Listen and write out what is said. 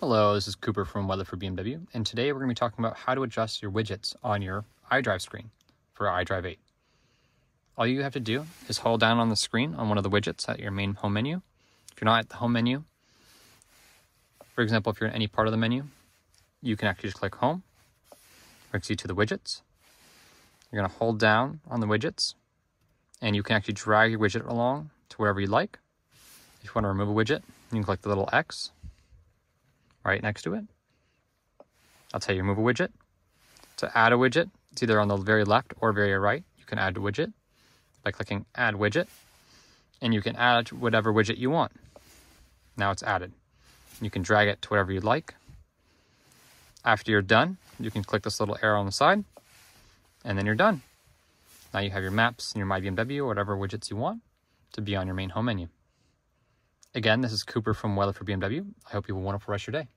Hello, this is Cooper from Weatherford BMW, and today we're going to be talking about how to adjust your widgets on your iDrive screen for iDrive 8. All you have to do is hold down on the screen on one of the widgets at your main home menu. If you're not at the home menu, for example, if you're in any part of the menu, you can actually just click Home, brings you to the widgets. You're going to hold down on the widgets, and you can actually drag your widget along to wherever you like. If you want to remove a widget, you can click the little X right next to it. That's how you move a widget. To add a widget, it's either on the very left or very right. You can add a widget by clicking Add Widget, and you can add whatever widget you want. Now it's added. You can drag it to whatever you like. After you're done, you can click this little arrow on the side, and then you're done. Now you have your maps and your My BMW whatever widgets you want to be on your main home menu. Again, this is Cooper from Weatherford BMW. I hope you have a wonderful rest of your day.